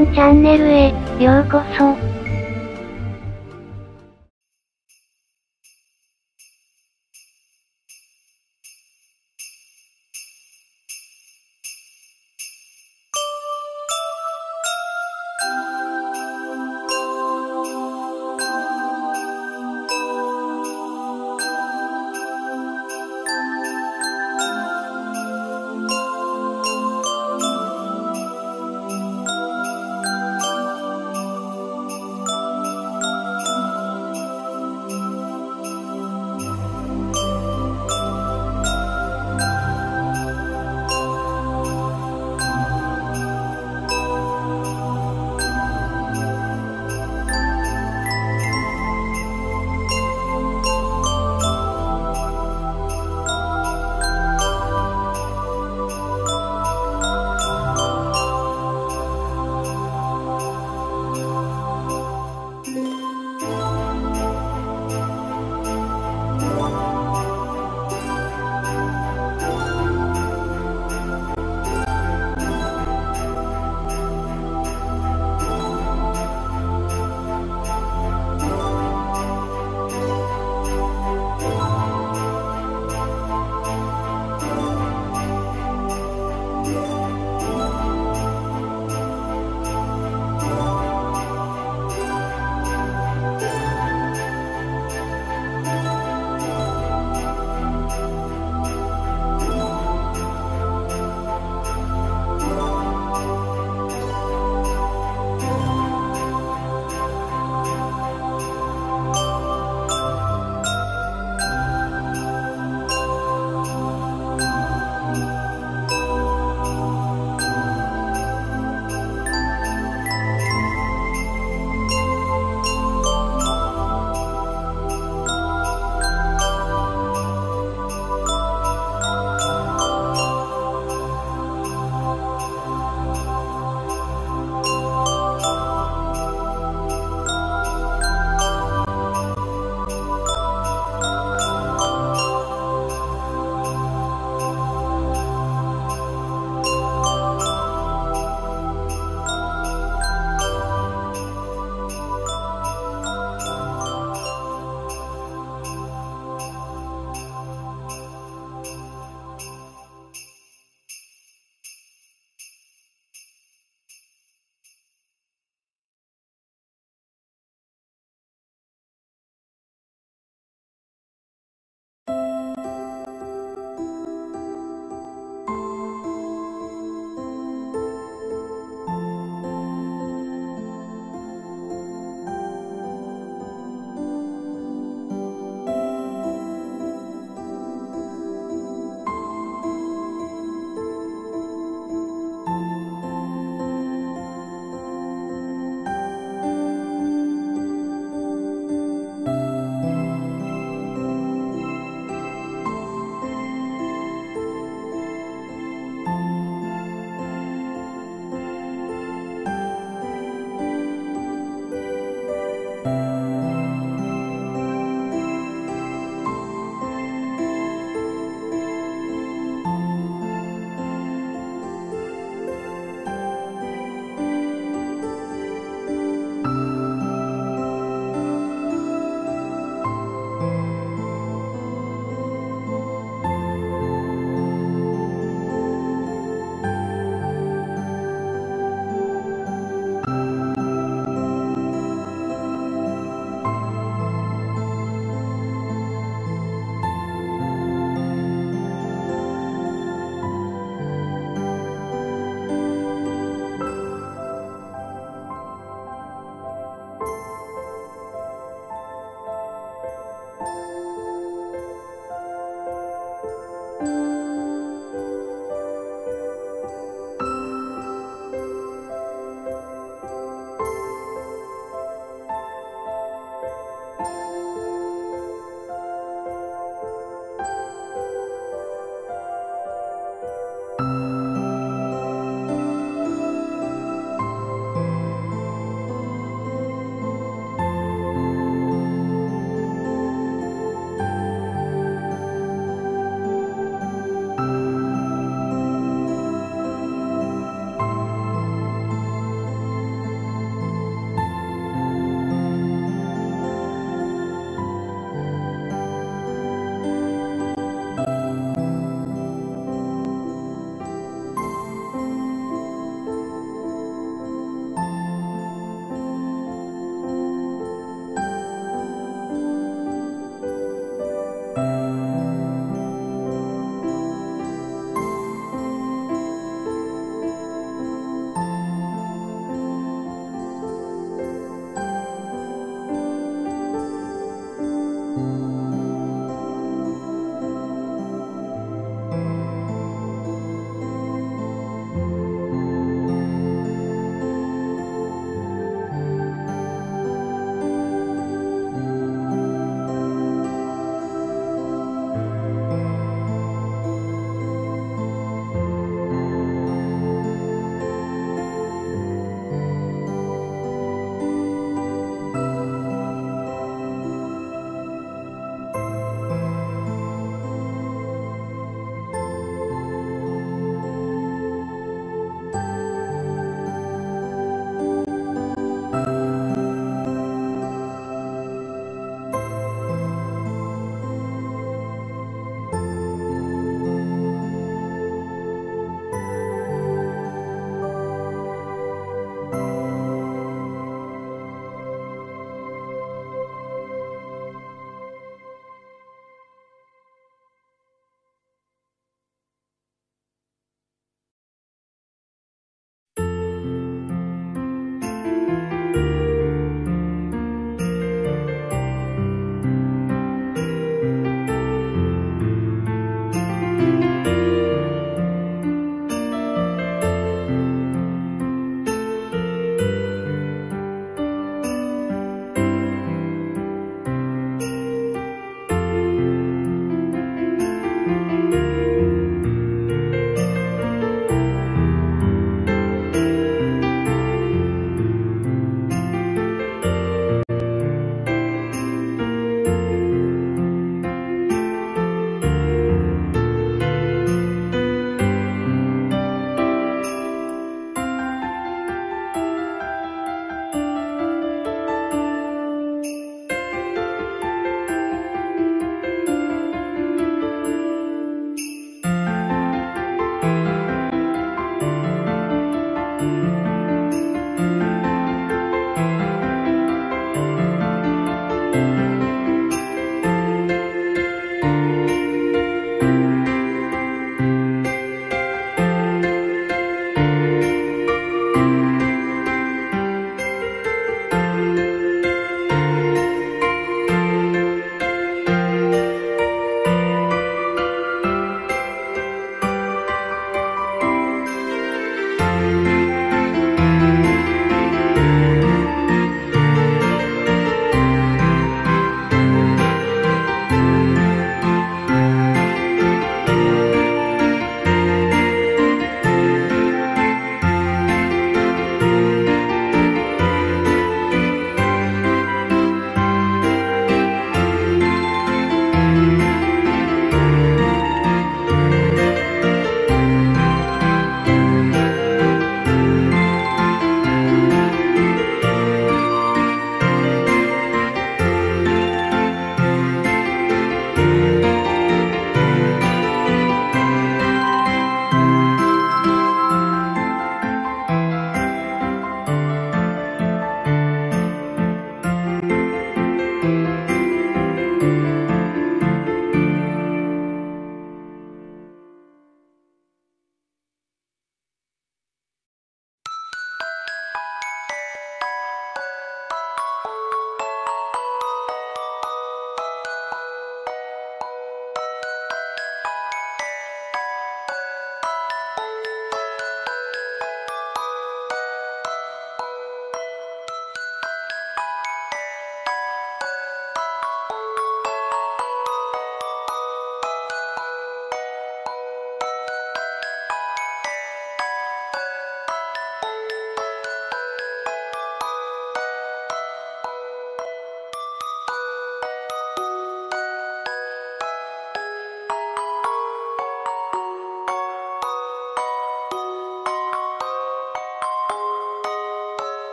ンチャンネルへ、ようこそ。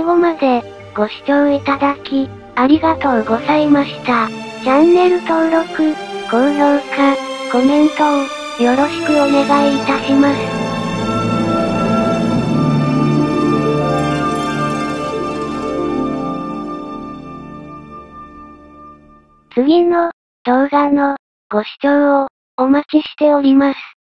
最後まで、ご視聴いただき、ありがとうございました。チャンネル登録、高評価、コメントを、よろしくお願いいたします。次の動画のご視聴をお待ちしております。